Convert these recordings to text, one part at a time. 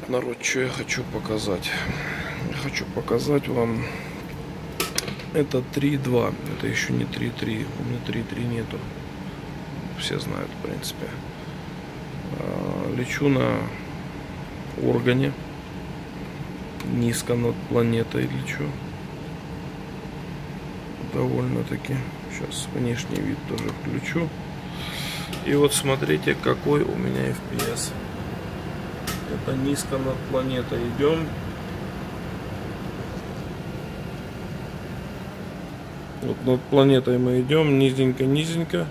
Вот, народ, что я хочу показать. Я хочу показать вам это 3.2. Это еще не 3.3. У меня 3.3 нету. Все знают, в принципе. А, лечу на органе. Низко над планетой лечу. Довольно-таки. Сейчас внешний вид тоже включу. И вот смотрите, какой у меня FPS. Это низко над планетой идем. Вот над планетой мы идем, низенько-низенько.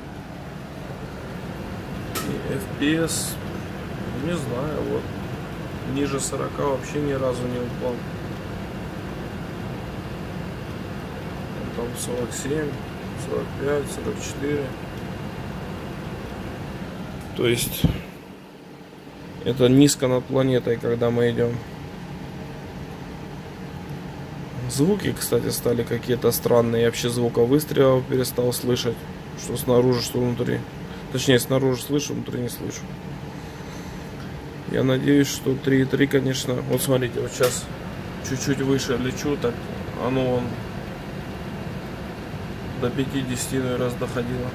И FPS, не знаю, вот ниже 40 вообще ни разу не упал. Там 47, 45, 44. То есть это низко над планетой, когда мы идем. Звуки, кстати, стали какие-то странные. Я вообще звука выстрела перестал слышать. Что снаружи, что внутри. Точнее, снаружи слышу, внутри не слышу. Я надеюсь, что 3.3, конечно... Вот смотрите, вот сейчас чуть-чуть выше лечу, так оно вон до 50 раз доходило.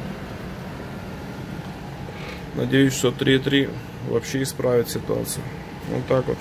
Надеюсь, что 3.3 вообще исправит ситуацию. Вот так вот.